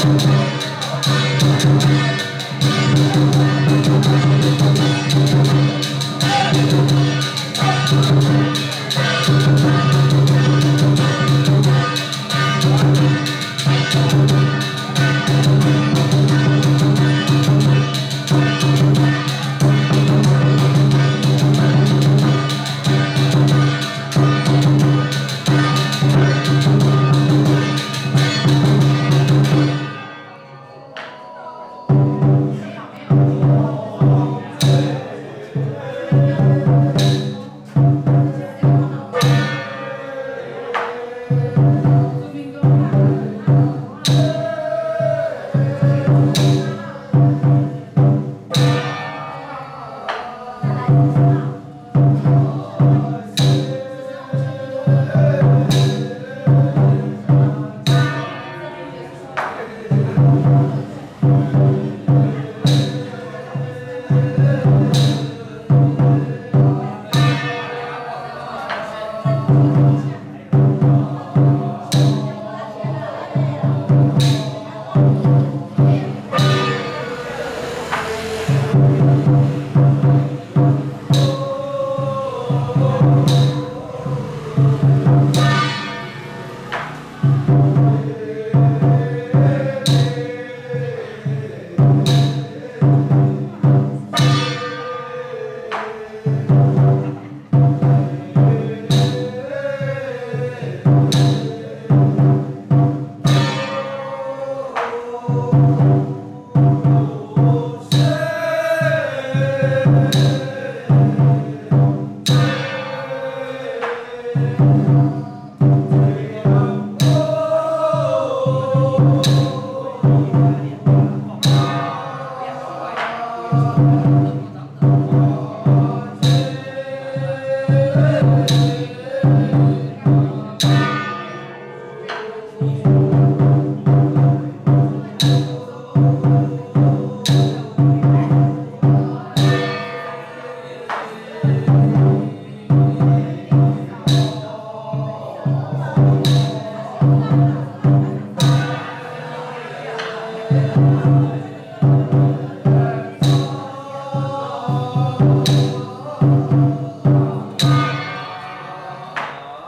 Thank